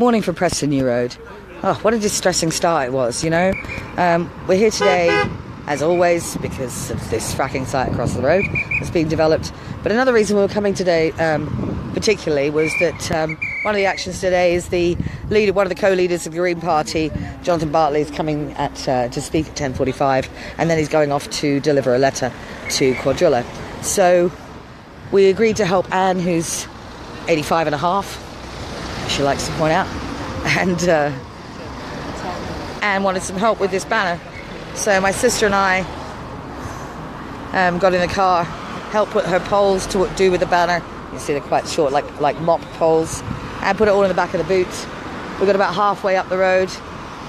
Morning from Preston New Road. Oh, what a distressing start it was, you know. Um, we're here today, as always, because of this fracking site across the road that's being developed. But another reason we were coming today, um, particularly, was that um, one of the actions today is the leader, one of the co-leaders of the Green Party, Jonathan Bartley, is coming at uh, to speak at 10:45, and then he's going off to deliver a letter to Cuadrilla. So we agreed to help Anne, who's 85 and a half, she likes to point out, and uh, Anne wanted some help with this banner. So my sister and I um, got in the car, helped put her poles to do with the banner. You see they're quite short, like like mop poles, and put it all in the back of the boot. We got about halfway up the road.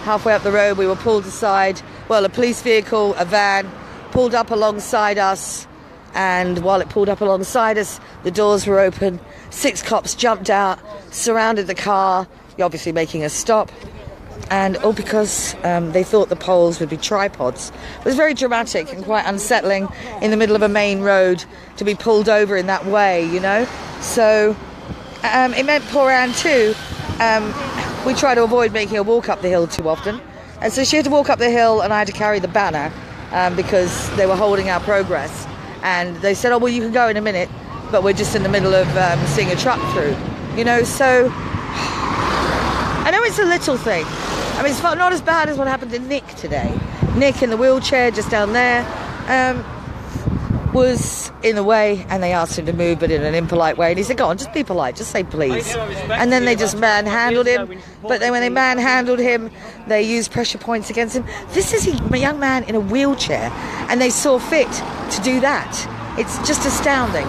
Halfway up the road, we were pulled aside. Well, a police vehicle, a van, pulled up alongside us. And while it pulled up alongside us, the doors were open. Six cops jumped out, surrounded the car, obviously making us stop. And all because um, they thought the poles would be tripods. It was very dramatic and quite unsettling in the middle of a main road to be pulled over in that way, you know? So um, it meant poor Anne too. Um, we try to avoid making her walk up the hill too often. And so she had to walk up the hill, and I had to carry the banner um, because they were holding our progress. And they said, Oh, well, you can go in a minute, but we're just in the middle of um, seeing a truck through. You know, so I know it's a little thing. I mean, it's not as bad as what happened to Nick today. Nick in the wheelchair just down there. Um, was in the way and they asked him to move but in an impolite way and he said go on just be polite just say please and then they just manhandled him but then when they manhandled him they used pressure points against him this is a young man in a wheelchair and they saw fit to do that it's just astounding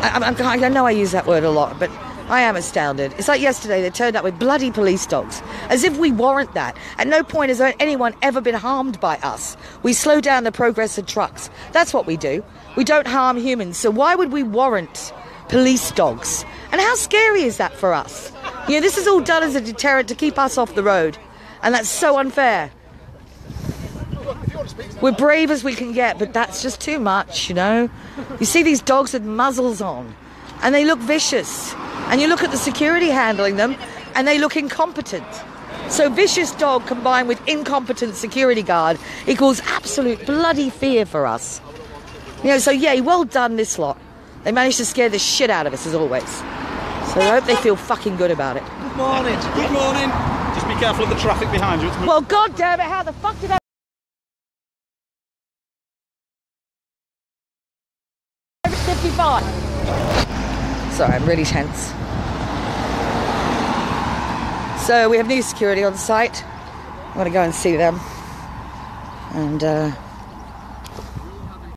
I, I, I know I use that word a lot but I am astounded. It's like yesterday they turned up with bloody police dogs, as if we warrant that. At no point has anyone ever been harmed by us. We slow down the progress of trucks. That's what we do. We don't harm humans. So why would we warrant police dogs? And how scary is that for us? You know, this is all done as a deterrent to keep us off the road. And that's so unfair. We're brave as we can get, but that's just too much, you know? You see these dogs with muzzles on, and they look vicious. And you look at the security handling them, and they look incompetent. So vicious dog combined with incompetent security guard equals absolute bloody fear for us. You know, so yay, well done this lot. They managed to scare the shit out of us as always. So I hope they feel fucking good about it. Good morning. Good morning. Just be careful of the traffic behind you. Well, god damn it, how the fuck did I... 55. Sorry, I'm really tense. So we have new security on site. I'm going to go and see them. And uh,